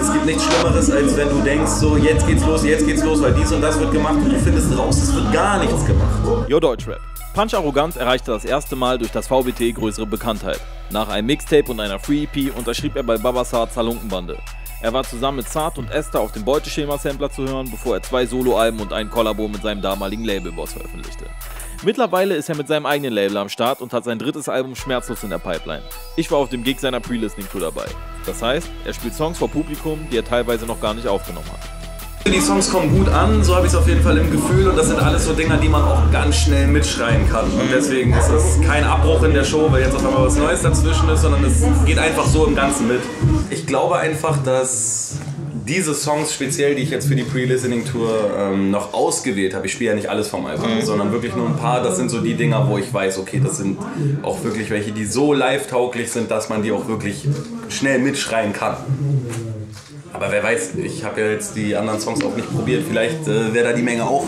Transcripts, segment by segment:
Es gibt nichts Schlimmeres, als wenn du denkst, so jetzt geht's los, jetzt geht's los, weil dies und das wird gemacht und du findest raus, es wird gar nichts gemacht. Yo Deutschrap. Punch Arroganz erreichte das erste Mal durch das VBT größere Bekanntheit. Nach einem Mixtape und einer Free EP unterschrieb er bei Babasar Zalunkenbande. Er war zusammen mit Zart und Esther auf dem Beuteschema-Sampler zu hören, bevor er zwei Soloalben und ein Kollabo mit seinem damaligen Labelboss veröffentlichte. Mittlerweile ist er mit seinem eigenen Label am Start und hat sein drittes Album Schmerzlos in der Pipeline. Ich war auf dem Gig seiner Pre-Listening-Tour dabei. Das heißt, er spielt Songs vor Publikum, die er teilweise noch gar nicht aufgenommen hat. Die Songs kommen gut an, so habe ich es auf jeden Fall im Gefühl und das sind alles so Dinger, die man auch ganz schnell mitschreien kann. Und deswegen ist es kein Abbruch in der Show, weil jetzt auf einmal was Neues dazwischen ist, sondern es geht einfach so im Ganzen mit. Ich glaube einfach, dass diese Songs speziell, die ich jetzt für die Pre-Listening-Tour ähm, noch ausgewählt habe, ich spiele ja nicht alles vom Album, mhm. sondern wirklich nur ein paar, das sind so die Dinger, wo ich weiß, okay, das sind auch wirklich welche, die so live-tauglich sind, dass man die auch wirklich schnell mitschreien kann. Aber wer weiß, ich habe ja jetzt die anderen Songs auch nicht probiert. Vielleicht äh, wäre da die Menge auch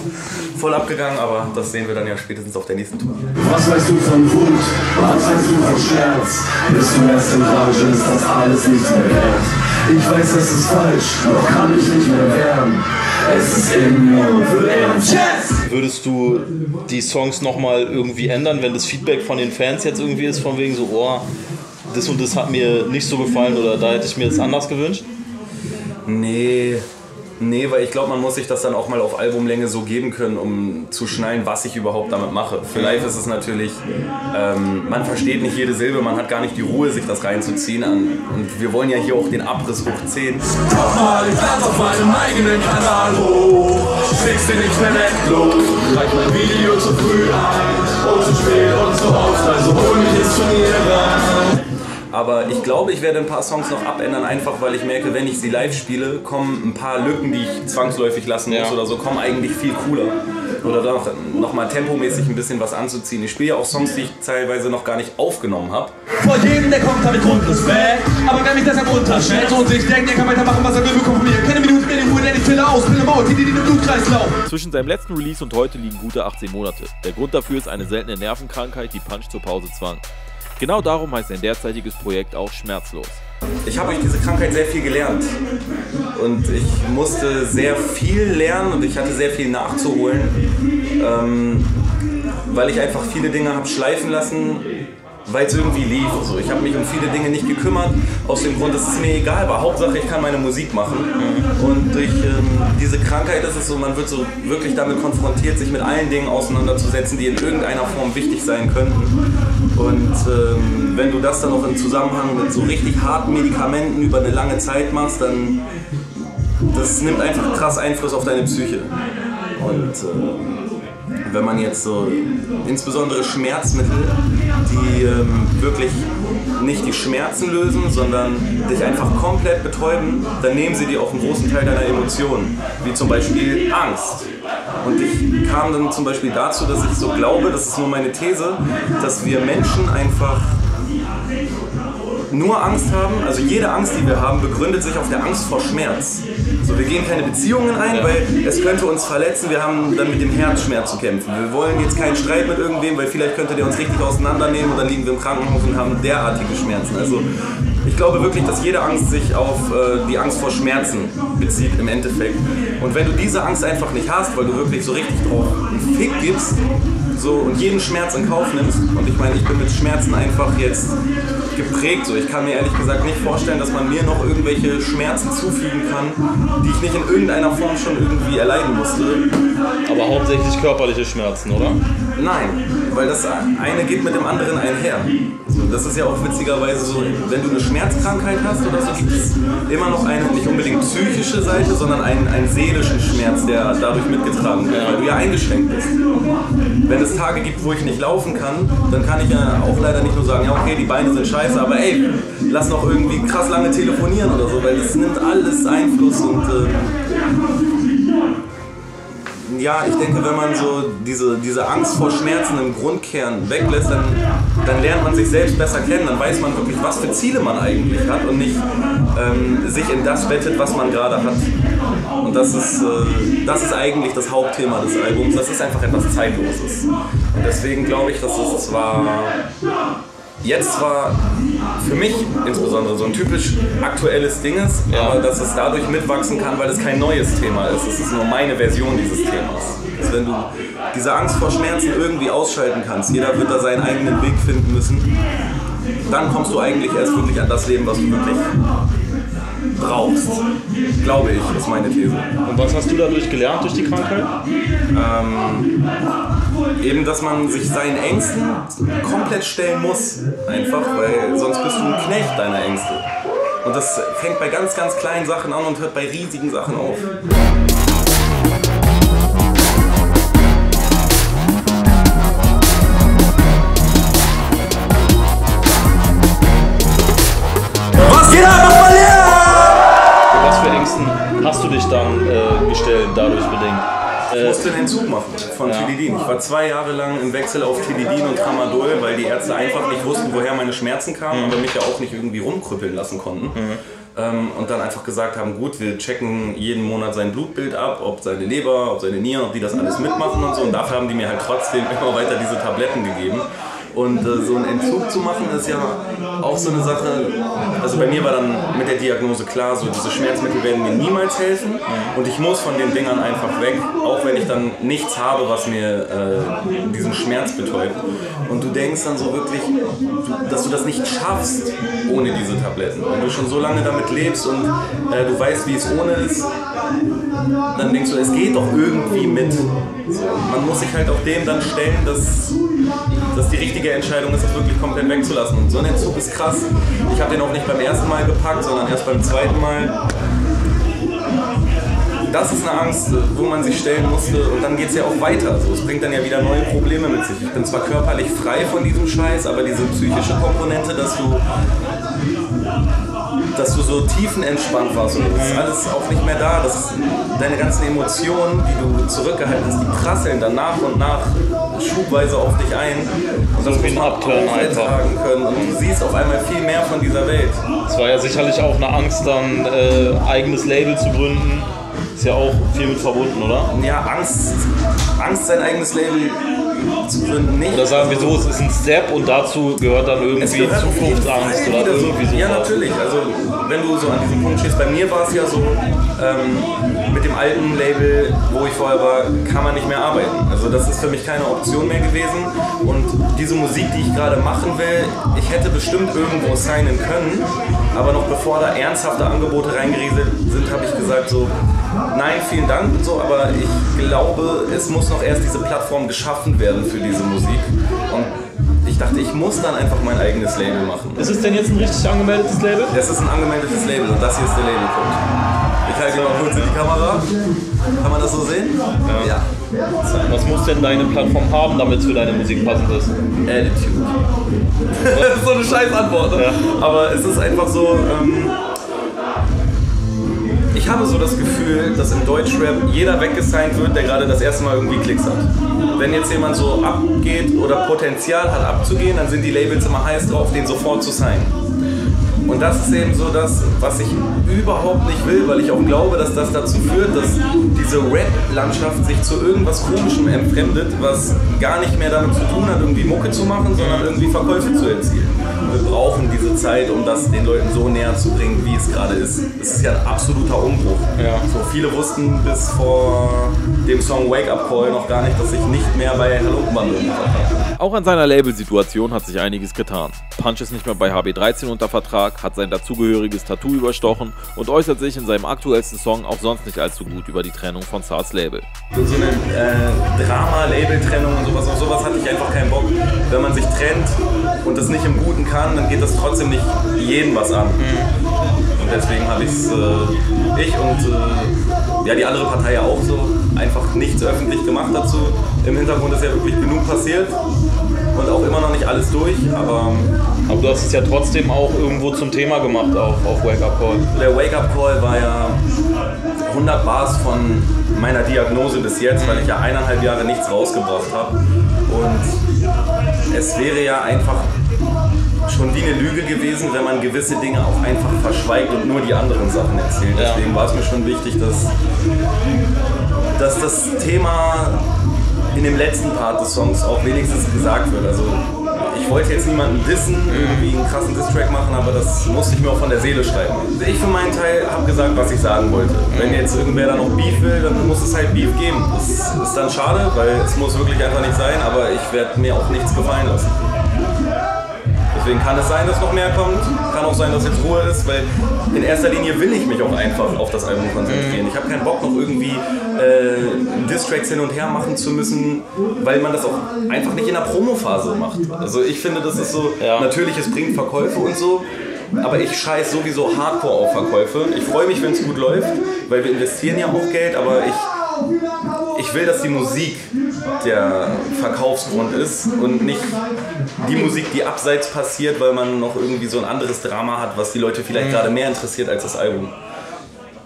voll abgegangen, aber das sehen wir dann ja spätestens auf der nächsten Tour. Was weißt du von Wut? Was weißt du von Schmerz? Bist du erst in Rage, ist das alles nichts mehr wert. Ich weiß, es ist falsch, doch kann ich nicht mehr wehren. Es ist in mir und für Chest. Würdest du die Songs nochmal irgendwie ändern, wenn das Feedback von den Fans jetzt irgendwie ist, von wegen so, oh, das und das hat mir nicht so gefallen oder da hätte ich mir das anders gewünscht? Nee, Nee, weil ich glaube, man muss sich das dann auch mal auf Albumlänge so geben können, um zu schnallen, was ich überhaupt damit mache. Live ist es natürlich, ähm, man versteht nicht jede Silbe, man hat gar nicht die Ruhe, sich das reinzuziehen. Und wir wollen ja hier auch den Abriss hochziehen. Mach mal den Fans auf meinem eigenen Kanal hoch, schickst dir nicht mehr weg, los. Reich mein Video zu früh ein und zu spät und zu oft, also hol mich ins Turnier rein. Aber ich glaube, ich werde ein paar Songs noch abändern, einfach weil ich merke, wenn ich sie live spiele, kommen ein paar Lücken, die ich zwangsläufig lassen muss ja. oder so, kommen eigentlich viel cooler. Oder da noch, noch mal tempomäßig ein bisschen was anzuziehen. Ich spiele ja auch Songs, die ich teilweise noch gar nicht aufgenommen habe. Vor jedem, der kommt, damit Grundrespekt. Aber wer mich deshalb unterschätzt und sich denkt, er kann weitermachen, was er will, bekommt von mir. Keine Minute mehr die Ruhe, denn ich pille aus, pille Maul, die, die, die, Blutkreislauf. Zwischen seinem letzten Release und heute liegen gute 18 Monate. Der Grund dafür ist eine seltene Nervenkrankheit, die Punch zur Pause zwang. Genau darum heißt sein derzeitiges Projekt auch Schmerzlos. Ich habe durch diese Krankheit sehr viel gelernt und ich musste sehr viel lernen und ich hatte sehr viel nachzuholen, ähm, weil ich einfach viele Dinge habe schleifen lassen, weil es irgendwie lief. So. Ich habe mich um viele Dinge nicht gekümmert, aus dem Grund, dass es mir egal war. Hauptsache, ich kann meine Musik machen. Und durch ähm, diese Krankheit ist es so, man wird so wirklich damit konfrontiert, sich mit allen Dingen auseinanderzusetzen, die in irgendeiner Form wichtig sein könnten. Und ähm, wenn du das dann noch im Zusammenhang mit so richtig harten Medikamenten über eine lange Zeit machst, dann das nimmt einfach krass Einfluss auf deine Psyche. Und äh, wenn man jetzt so insbesondere Schmerzmittel, die ähm, wirklich nicht die Schmerzen lösen, sondern dich einfach komplett betäuben, dann nehmen sie dir auch einen großen Teil deiner Emotionen, wie zum Beispiel Angst. Und ich kam dann zum Beispiel dazu, dass ich so glaube, das ist nur meine These, dass wir Menschen einfach nur Angst haben, also jede Angst, die wir haben, begründet sich auf der Angst vor Schmerz. So, wir gehen keine Beziehungen ein, weil es könnte uns verletzen, wir haben dann mit dem Herzschmerz zu kämpfen. Wir wollen jetzt keinen Streit mit irgendwem, weil vielleicht könnte der uns richtig auseinandernehmen und dann liegen wir im Krankenhaus und haben derartige Schmerzen. Also ich glaube wirklich, dass jede Angst sich auf äh, die Angst vor Schmerzen bezieht im Endeffekt. Und wenn du diese Angst einfach nicht hast, weil du wirklich so richtig drauf einen Fick gibst, so und jeden Schmerz in Kauf nimmst. Und ich meine, ich bin mit Schmerzen einfach jetzt geprägt. So. Ich kann mir ehrlich gesagt nicht vorstellen, dass man mir noch irgendwelche Schmerzen zufügen kann, die ich nicht in irgendeiner Form schon irgendwie erleiden musste. Aber hauptsächlich körperliche Schmerzen, oder? Nein, weil das eine geht mit dem anderen einher. Das ist ja auch witzigerweise so, wenn du eine Schmerzkrankheit hast oder so, gibt es immer noch eine nicht unbedingt psychische Seite, sondern einen, einen seelischen Schmerz, der dadurch mitgetragen wird, weil du ja eingeschränkt bist. Wenn es Tage gibt, wo ich nicht laufen kann, dann kann ich ja auch leider nicht nur sagen, ja okay, die Beine sind scheiße, aber ey, lass noch irgendwie krass lange telefonieren oder so, weil das nimmt alles Einfluss und äh, ja, ich denke, wenn man so diese, diese Angst vor Schmerzen im Grundkern weglässt, dann, dann lernt man sich selbst besser kennen. Dann weiß man wirklich, was für Ziele man eigentlich hat und nicht ähm, sich in das bettet, was man gerade hat. Und das ist, äh, das ist eigentlich das Hauptthema des Albums. Das ist einfach etwas Zeitloses. Und deswegen glaube ich, dass es zwar jetzt zwar für mich insbesondere so ein typisch aktuelles Ding ist, Ja. aber dass es dadurch mitwachsen kann, weil es kein neues Thema ist. Es ist nur meine Version dieses Themas. Dass wenn du diese Angst vor Schmerzen irgendwie ausschalten kannst, jeder wird da seinen eigenen Weg finden müssen, dann kommst du eigentlich erst wirklich an das Leben, was du wirklich brauchst. Glaube ich, ist meine These. Und was hast du dadurch gelernt durch die Krankheit? Eben, dass man sich seinen Ängsten komplett stellen muss. Einfach, weil sonst bist du ein Knecht deiner Ängste. Und das fängt bei ganz, ganz kleinen Sachen an und hört bei riesigen Sachen auf. Was geht ab, was für Ängsten hast du dich dann äh, gestellt, dadurch bedingt? Ich musste den Entzug machen von Ja. Tilidin. Ich war zwei Jahre lang im Wechsel auf Tilidin und Tramadol, weil die Ärzte einfach nicht wussten, woher meine Schmerzen kamen, aber mich ja auch nicht irgendwie rumkrüppeln lassen konnten. Ähm, und dann einfach gesagt haben, gut, wir checken jeden Monat sein Blutbild ab, ob seine Leber, ob seine Nieren, ob die das alles mitmachen und so. Und dafür haben die mir halt trotzdem immer weiter diese Tabletten gegeben. Und äh, so einen Entzug zu machen ist ja auch so eine Sache. Also bei mir war dann mit der Diagnose klar, so diese Schmerzmittel werden mir niemals helfen und ich muss von den Dingern einfach weg, auch wenn ich dann nichts habe, was mir äh, diesen Schmerz betäubt. Und du denkst dann so wirklich, dass du das nicht schaffst ohne diese Tabletten. Wenn du schon so lange damit lebst und äh, du weißt, wie es ohne ist, dann denkst du, es geht doch irgendwie mit. So, man muss sich halt auch dem dann stellen, dass, dass die richtige Entscheidung ist, das wirklich komplett wegzulassen. Und so ein Entzug ist krass. Ich habe den auch nicht beim ersten Mal gepackt, sondern erst beim zweiten Mal. Das ist eine Angst, wo man sich stellen musste und dann geht es ja auch weiter. So, es bringt dann ja wieder neue Probleme mit sich. Ich bin zwar körperlich frei von diesem Scheiß, aber diese psychische Komponente, dass du dass du so tiefenentspannt warst und das ist alles auch nicht mehr da. Das deine ganzen Emotionen, die du zurückgehalten hast, die prasseln dann nach und nach schubweise auf dich ein. Und das wie muss ein Abturn einfach. können. Und du siehst auf einmal viel mehr von dieser Welt. Es war ja sicherlich auch eine Angst, dann äh, eigenes Label zu gründen. Ist ja auch viel mit verbunden, oder? Ja, Angst, Angst sein eigenes Label zu gründen nicht. Oder sagen wir so, es ist ein Step und dazu gehört dann irgendwie gehört Zukunftsangst oder irgendwie so. Ja, natürlich. Also, wenn du so an diesem Punkt stehst, bei mir war es ja so, ähm, mit dem alten Label, wo ich vorher war, kann man nicht mehr arbeiten. Also, das ist für mich keine Option mehr gewesen. Und diese Musik, die ich gerade machen will, ich hätte bestimmt irgendwo signen können, aber noch bevor da ernsthafte Angebote reingerieselt sind, habe ich gesagt, so, nein, vielen Dank und so, aber ich glaube, es muss noch erst diese Plattform geschaffen werden für diese Musik. Und ich dachte, ich muss dann einfach mein eigenes Label machen. Ist es denn jetzt ein richtig angemeldetes Label? Es ist ein angemeldetes Label und das hier ist der Labelcode. Ich halte mal kurz in die Kamera. Kann man das so sehen? Ja. Was muss denn deine Plattform haben, damit es für deine Musik passend ist? Attitude. das ist so eine scheiß Antwort. Ne? Aber es ist einfach so. Ähm, ich habe so das Gefühl, dass im Deutschrap jeder weggesigned wird, der gerade das erste Mal irgendwie Klicks hat. Wenn jetzt jemand so abgeht oder Potenzial hat abzugehen, dann sind die Labels immer heiß drauf, den sofort zu signen. Und das ist eben so das, was ich überhaupt nicht will, weil ich auch glaube, dass das dazu führt, dass diese Rap-Landschaft sich zu irgendwas Komischem entfremdet, was gar nicht mehr damit zu tun hat, irgendwie Mucke zu machen, sondern irgendwie Verkäufe zu erzielen. Wir brauchen diese Zeit, um das den Leuten so näher zu bringen, wie es gerade ist. Es ist ja ein absoluter Umbruch. Ja. So viele wussten bis vor dem Song Wake Up Call noch gar nicht, dass ich nicht mehr bei Halunkenbande habe. Auch an seiner Labelsituation hat sich einiges getan. Punch ist nicht mehr bei HB13 unter Vertrag, hat sein dazugehöriges Tattoo überstochen und äußert sich in seinem aktuellsten Song auch sonst nicht allzu gut über die Trennung von Sars Label. So eine äh, Drama-Label-Trennung und sowas, auf sowas hatte ich einfach keinen Bock. Wenn man sich trennt und das nicht im Guten kann, dann geht das trotzdem nicht jeden was an. Und deswegen habe ich es, äh, ich und äh, ja, die andere Partei auch so, einfach nichts öffentlich gemacht dazu. Im Hintergrund ist ja wirklich genug passiert und auch immer noch nicht alles durch, aber Aber du hast es ja trotzdem auch irgendwo zum Thema gemacht auf, auf Wake Up Call. der Wake-up-Call war ja 100 Bars von meiner Diagnose bis jetzt, weil ich ja eineinhalb Jahre nichts rausgebracht habe. Und es wäre ja einfach schon wie eine Lüge gewesen, wenn man gewisse Dinge auch einfach verschweigt und nur die anderen Sachen erzählt. Deswegen war es mir schon wichtig, dass, dass das Thema in dem letzten Part des Songs auch wenigstens gesagt wird. Also ich wollte jetzt niemanden dissen, irgendwie einen krassen Distrack machen, aber das musste ich mir auch von der Seele schreiben. Ich für meinen Teil habe gesagt, was ich sagen wollte. Wenn jetzt irgendwer da noch Beef will, dann muss es halt Beef geben. Das ist dann schade, weil es muss wirklich einfach nicht sein, aber ich werde mir auch nichts gefallen lassen. Deswegen kann es sein, dass noch mehr kommt. Kann auch sein, dass jetzt Ruhe ist, weil in erster Linie will ich mich auch einfach auf das Album konzentrieren. Ich habe keinen Bock noch irgendwie äh, Distracks hin und her machen zu müssen, weil man das auch einfach nicht in der Promophase macht. Also ich finde, das ist so, Ja. natürlich, es bringt Verkäufe und so. Aber ich scheiß sowieso hardcore auf Verkäufe. Ich freue mich, wenn es gut läuft, weil wir investieren ja auch Geld, aber ich, ich will, dass die Musik der Verkaufsgrund ist und nicht die Musik, die abseits passiert, weil man noch irgendwie so ein anderes Drama hat, was die Leute vielleicht gerade mehr interessiert als das Album.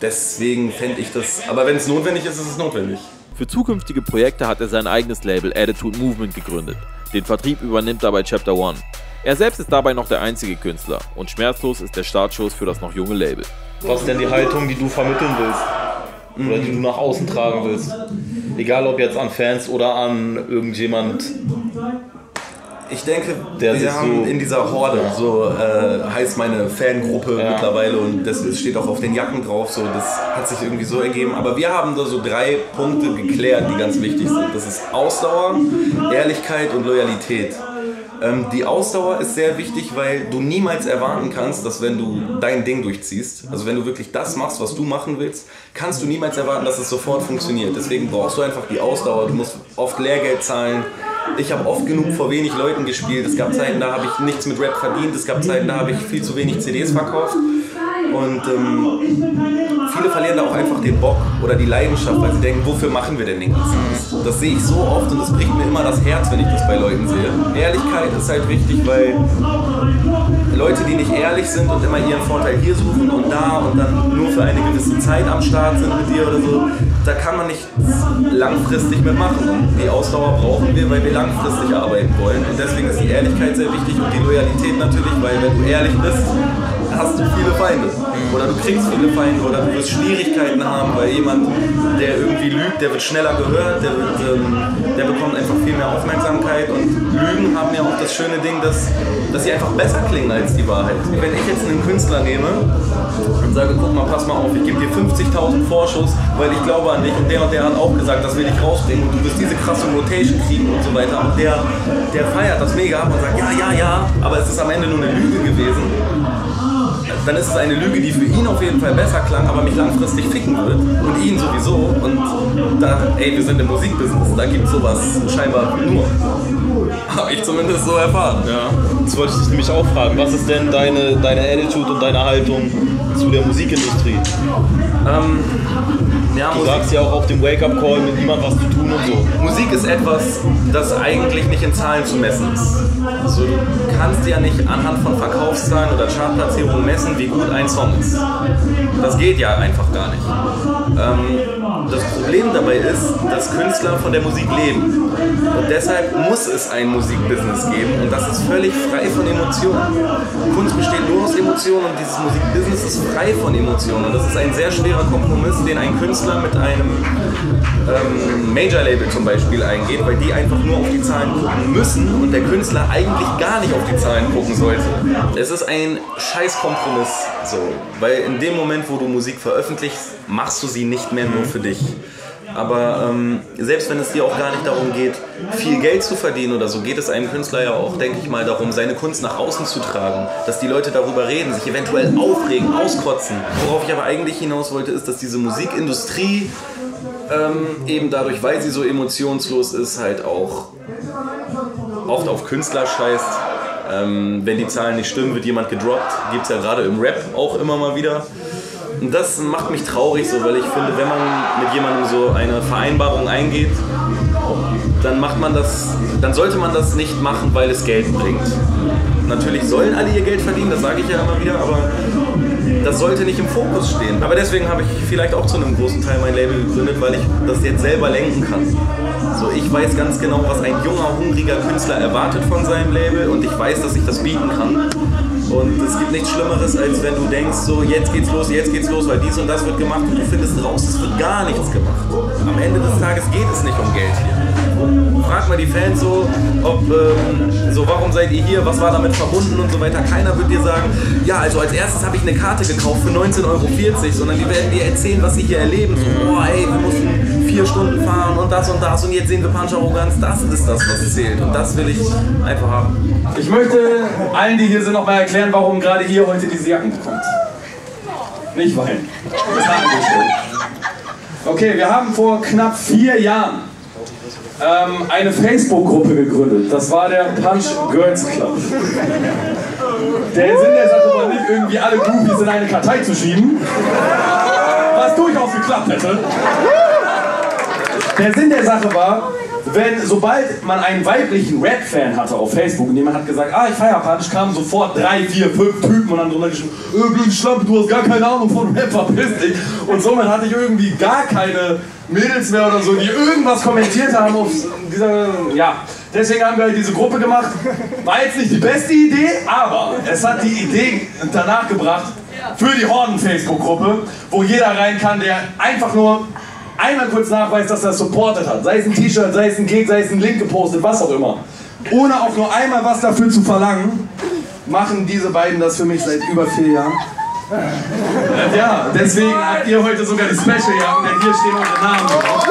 Deswegen fände ich das, aber wenn es notwendig ist, ist es notwendig. Für zukünftige Projekte hat er sein eigenes Label Attitude Movement gegründet. Den Vertrieb übernimmt dabei Chapter One. Er selbst ist dabei noch der einzige Künstler und schmerzlos ist der Startschuss für das noch junge Label. Was ist denn die Haltung, die du vermitteln willst? Oder die du nach außen tragen willst? Egal ob jetzt an Fans oder an irgendjemand. Ich denke, Der wir haben so- in dieser Horde, so äh, heißt meine Fangruppe Ja. mittlerweile und das steht auch auf den Jacken drauf, so das hat sich irgendwie so ergeben. Aber wir haben da so drei Punkte geklärt, die ganz wichtig sind. Das ist Ausdauer, Ehrlichkeit und Loyalität. Ähm, die Ausdauer ist sehr wichtig, weil du niemals erwarten kannst, dass wenn du dein Ding durchziehst, also wenn du wirklich das machst, was du machen willst, kannst du niemals erwarten, dass es sofort funktioniert. Deswegen brauchst du einfach die Ausdauer. Du musst oft Lehrgeld zahlen. Ich habe oft genug vor wenig Leuten gespielt. Es gab Zeiten, da habe ich nichts mit Rap verdient. Es gab Zeiten, da habe ich viel zu wenig CDs verkauft. Und ähm, viele verlieren da auch einfach den Bock oder die Leidenschaft, weil sie denken, wofür machen wir denn den ganzen? Das sehe ich so oft und das bricht mir immer das Herz, wenn ich das bei Leuten sehe. Ehrlichkeit ist halt wichtig, weil Leute, die nicht ehrlich sind und immer ihren Vorteil hier suchen und da und dann nur für eine gewisse Zeit am Start sind mit dir oder so, da kann man nicht langfristig mitmachen. Die Ausdauer brauchen wir, weil wir langfristig arbeiten wollen. Und deswegen ist die Ehrlichkeit sehr wichtig und die Loyalität natürlich, weil wenn du ehrlich bist, hast du viele Feinde. Oder du kriegst viele Feinde oder du wirst Schwierigkeiten haben, weil jemand, der irgendwie lügt, der wird schneller gehört, der, wird, ähm, der bekommt einfach viel mehr Aufmerksamkeit und Lügen haben ja auch das schöne Ding, dass, dass sie einfach besser klingen als die Wahrheit. Wenn ich jetzt einen Künstler nehme und sage, guck mal, pass mal auf, ich gebe dir 50.000 Vorschuss, weil ich glaube an dich und der und der hat auch gesagt, das will ich rausbringen und du wirst diese krasse Rotation kriegen und so weiter und der, der feiert das mega und sagt, ja, ja, ja, aber es ist am Ende nur eine Lüge dann ist es eine Lüge, die für ihn auf jeden Fall besser klang, aber mich langfristig ficken wird. Und ihn sowieso. Und da, ey, wir sind im Musikbusiness, da gibt sowas scheinbar nur. Habe ich zumindest so erfahren. Ja. Das wollte ich dich nämlich auch fragen. Was ist denn deine, deine Attitude und deine Haltung zu der Musikindustrie? Ja, Du Musik, sagst ja auch auf dem Wake-up-Call mit niemand was zu tun und so. Musik ist etwas, das eigentlich nicht in Zahlen zu messen ist. Also du kannst ja nicht anhand von Verkaufszahlen oder Chartplatzierungen messen, wie gut ein Song ist. Das geht ja einfach gar nicht. Ähm, das Problem dabei ist, dass Künstler von der Musik leben. Und deshalb muss es ein Musikbusiness geben und das ist völlig frei von Emotionen. Kunst besteht nur aus Emotionen und dieses Musikbusiness ist frei von Emotionen. Und das ist ein sehr schwerer Kompromiss, den ein Künstler mit einem ähm, Major-Label zum Beispiel eingeht, weil die einfach nur auf die Zahlen gucken müssen und der Künstler eigentlich gar nicht auf die Zahlen gucken sollte. Es ist ein scheiß Kompromiss, so, weil in dem Moment, wo du Musik veröffentlichst, machst du sie nicht mehr nur für dich. Aber ähm, selbst wenn es dir auch gar nicht darum geht, viel Geld zu verdienen oder so, geht es einem Künstler ja auch, denke ich mal, darum, seine Kunst nach außen zu tragen. Dass die Leute darüber reden, sich eventuell aufregen, auskotzen. Worauf ich aber eigentlich hinaus wollte, ist, dass diese Musikindustrie ähm, eben dadurch, weil sie so emotionslos ist, halt auch oft auf Künstler scheißt. Ähm, wenn die Zahlen nicht stimmen, wird jemand gedroppt. Gibt es ja gerade im Rap auch immer mal wieder. Und das macht mich traurig so, weil ich finde, wenn man mit jemandem so eine Vereinbarung eingeht, dann macht man das, dann sollte man das nicht machen, weil es Geld bringt. Natürlich sollen alle ihr Geld verdienen, das sage ich ja immer wieder, aber das sollte nicht im Fokus stehen. Aber deswegen habe ich vielleicht auch zu einem großen Teil mein Label gegründet, weil ich das jetzt selber lenken kann. So, ich weiß ganz genau, was ein junger, hungriger Künstler erwartet von seinem Label und ich weiß, dass ich das bieten kann. Und es gibt nichts Schlimmeres, als wenn du denkst, so jetzt geht's los, jetzt geht's los, weil dies und das wird gemacht und du findest raus, es wird gar nichts gemacht. Am Ende des Tages geht es nicht um Geld hier. Frag mal die Fans so, ob, ähm, so, warum seid ihr hier, was war damit verbunden und so weiter. Keiner wird dir sagen, ja, also als erstes habe ich eine Karte gekauft für 19,40 Euro, sondern die werden dir erzählen, was sie hier erleben. So, boah, ey, wir mussten vier Stunden fahren und das und das und jetzt sehen wir Punch Arroganz. Das ist das, was zählt und das will ich einfach haben. Ich möchte allen, die hier sind, noch mal erklären, warum gerade ihr heute diese Jacken bekommt. Nicht weinen. Das hatten wir schon. Okay, wir haben vor knapp vier Jahren ähm, eine Facebook-Gruppe gegründet. Das war der Punch Girls Club. Der Sinn der Sache war nicht, irgendwie alle Groupies in eine Kartei zu schieben, was durchaus geklappt hätte. Der Sinn der Sache war, wenn, sobald man einen weiblichen Rap-Fan hatte auf Facebook und jemand hat gesagt, ah, ich feier Punch, kamen sofort drei, vier, fünf Typen und dann drunter geschrieben, äh, blöde Schlampe, du hast gar keine Ahnung von Rap, verpiss dich. Und somit hatte ich irgendwie gar keine Mädels mehr oder so, die irgendwas kommentiert haben auf dieser, ja. Deswegen haben wir halt diese Gruppe gemacht. War jetzt nicht die beste Idee, aber es hat die Idee danach gebracht für die Horden-Facebook-Gruppe, wo jeder rein kann, der einfach nur einmal kurz nachweist, dass er es supportet hat. Sei es ein T-Shirt, sei es ein Keks, sei es ein Link gepostet, was auch immer. Ohne auch nur einmal was dafür zu verlangen, machen diese beiden das für mich seit über vier Jahren. Ja, deswegen habt ihr heute sogar die Special-Jacken, denn hier stehen eure Namen drauf.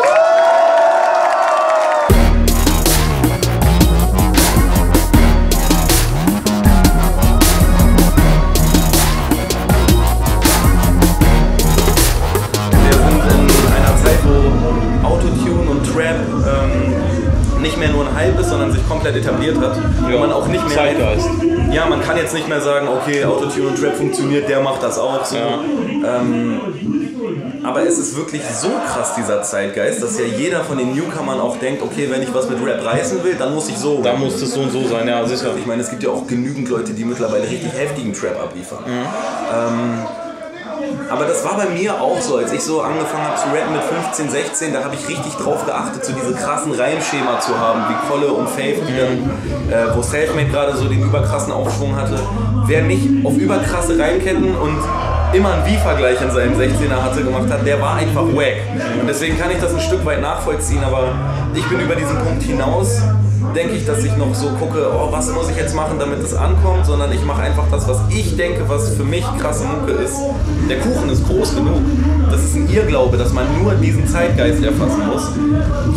Wir sind in einer Zeit, wo Autotune und Trap ähm, nicht mehr nur ein Hype sondern sich komplett etabliert hat. Nicht mehr. Zeitgeist. Ja, man kann jetzt nicht mehr sagen, okay, Autotune und Trap funktioniert, der macht das auch so. Ähm, aber es ist wirklich so krass, dieser Zeitgeist, dass ja jeder von den Newcomern auch denkt, okay, wenn ich was mit Rap reißen will, dann muss ich so. Da muss es so und so sein, ja, sicher. Ich meine, es gibt ja auch genügend Leute, die mittlerweile richtig heftigen Trap abliefern. Ähm, aber das war bei mir auch so, als ich so angefangen habe zu rappen mit 15, 16, da habe ich richtig drauf geachtet, so diese krassen Reimschema zu haben, wie Kolle und Faith, die dann, äh, wo Selfmade gerade so den überkrassen Aufschwung hatte. Wer nicht auf überkrasse Reimketten und immer einen Wie-Vergleich in seinem 16er hatte gemacht hat, der war einfach wack. Und deswegen kann ich das ein Stück weit nachvollziehen, aber ich bin über diesen Punkt hinaus denke ich, dass ich noch so gucke, oh, was muss ich jetzt machen, damit es ankommt, sondern ich mache einfach das, was ich denke, was für mich krasse Mucke ist. Der Kuchen ist groß genug. Das ist ein Irrglaube, dass man nur diesen Zeitgeist erfassen muss.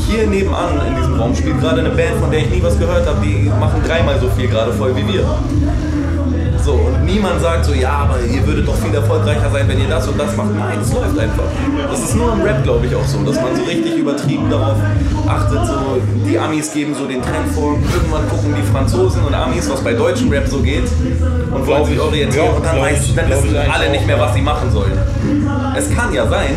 Hier nebenan in diesem Raum spielt gerade eine Band, von der ich nie was gehört habe, die machen dreimal so viel gerade voll wie wir. So, und niemand sagt so, ja, aber ihr würdet doch viel erfolgreicher sein, wenn ihr das und das macht. Nein, es läuft einfach. Das ist nur im Rap, glaube ich, auch so, dass man so richtig übertrieben darauf achtet. So, die Amis geben so den Trend vor. Irgendwann gucken die Franzosen und Amis, was bei deutschem Rap so geht, und wollen sich orientieren. Ja, und dann, weiß, ich- dann wissen alle nicht mehr, was sie machen sollen. Es kann ja sein,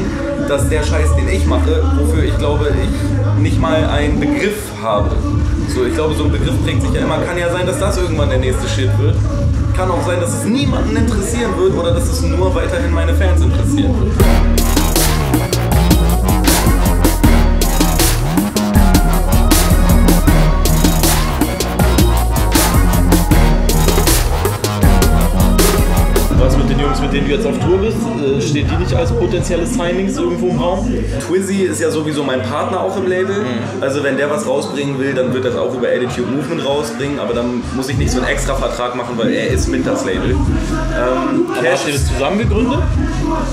dass der Scheiß, den ich mache, wofür ich glaube, ich nicht mal einen Begriff habe. So, ich glaube, so ein Begriff prägt sich ja immer. Kann ja sein, dass das irgendwann der nächste Shit wird. Kann auch sein, dass es niemanden interessieren wird oder dass es nur weiterhin meine Fans interessieren wird. Denen du jetzt auf Tour bist, äh, stehen die nicht als potenzielle Signings irgendwo im Raum? Twizzy ist ja sowieso mein Partner auch im Label. Also wenn der was rausbringen will, dann wird das auch über Attitude Movement rausbringen. Aber dann muss ich nicht so einen extra Vertrag machen, weil er ist mit das Label. Ähm, Aber Cash habt ihr das zusammen gegründet?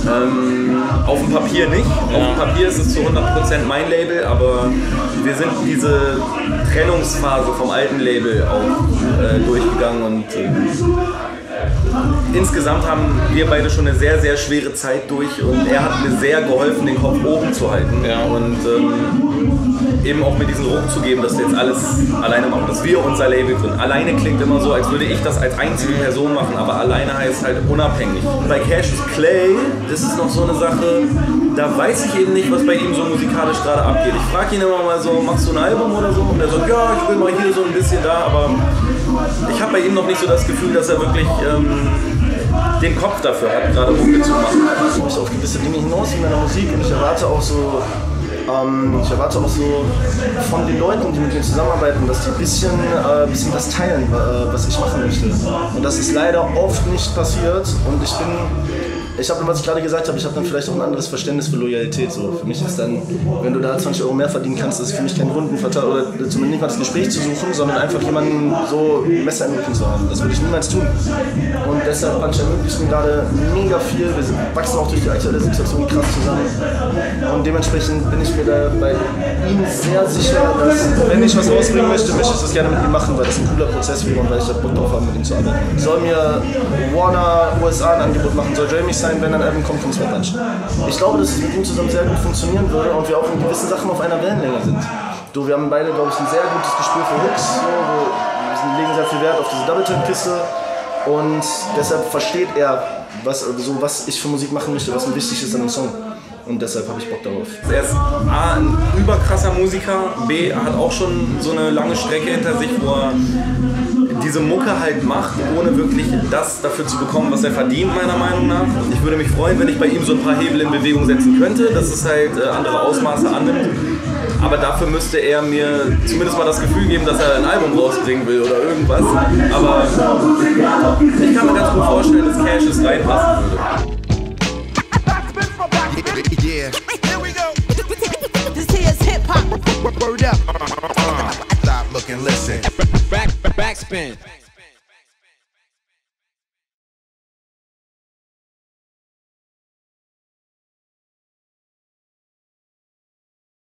Ähm, auf dem Papier nicht. Auf dem Papier ist es zu 100% mein Label, aber wir sind diese Trennungsphase vom alten Label auch äh, durchgegangen und äh, insgesamt haben wir beide schon eine sehr, sehr schwere Zeit durch und er hat mir sehr geholfen, den Kopf oben zu halten Ja. und ähm, eben auch mir diesen Ruck zu geben, dass wir jetzt alles alleine machen, dass wir unser Label gründen. Alleine klingt immer so, als würde ich das als einzige Person machen, aber alleine heißt halt unabhängig. Bei Cassius Clay, das ist noch so eine Sache, da weiß ich eben nicht, was bei ihm so musikalisch gerade abgeht. Ich frage ihn immer mal so, machst du ein Album oder so? Und er sagt, ja, ich will mal hier so ein bisschen da, aber ich habe bei ihm noch nicht so das Gefühl, dass er wirklich ähm, den Kopf dafür hat, gerade Mucke zu machen. Ich muss auf gewisse Dinge hinaus in meiner Musik und ich erwarte auch so, ähm, ich erwarte auch so von den Leuten, die mit mir zusammenarbeiten, dass die ein bisschen, äh, bisschen das teilen, äh, was ich machen möchte. Und das ist leider oft nicht passiert und ich bin ich habe, was ich gerade gesagt habe, ich habe dann vielleicht auch ein anderes Verständnis für Loyalität. So. Für mich ist dann, wenn du da 20 Euro mehr verdienen kannst, ist für mich kein Rundenvertrag oder zumindest nicht mal das Gespräch zu suchen, sondern einfach jemanden so Messer im Rücken zu haben. Das würde ich niemals tun. Und deshalb Punch ermöglicht mir gerade mega viel. Wir wachsen auch durch die aktuelle Situation krass zusammen. Und dementsprechend bin ich mir da bei ihm sehr sicher, dass wenn ich was rausbringen möchte, möchte ich das gerne mit ihm machen, weil das ein cooler Prozess wäre und weil ich da Bock drauf habe, mit ihm zu arbeiten. Soll mir Warner USA ein Angebot machen, soll mich sein, wenn ein Album kommt, bei Punch. Ich glaube, dass es mit ihm zusammen sehr gut funktionieren würde und wir auch in gewissen Sachen auf einer Wellenlänge sind. Du, wir haben beide, glaube ich, ein sehr gutes Gespür für Hooks. So, wir, legen sehr viel Wert auf diese Double-Tap-Kiste und deshalb versteht er, was, so, was ich für Musik machen möchte, was mir wichtig ist an dem Song. Und deshalb habe ich Bock darauf. Er ist A, ein überkrasser Musiker, B, hat auch schon so eine lange Strecke hinter sich, wo er diese Mucke halt macht, ohne wirklich das dafür zu bekommen, was er verdient, meiner Meinung nach. Ich würde mich freuen, wenn ich bei ihm so ein paar Hebel in Bewegung setzen könnte, dass es halt äh, andere Ausmaße annimmt. Aber dafür müsste er mir zumindest mal das Gefühl geben, dass er ein Album rausbringen will oder irgendwas. Aber ich kann mir ganz gut vorstellen, dass Cash es reinpassen würde. Yeah. Here we go. This here's hip hop. Word up. Stop, look, and listen. Back, backspin.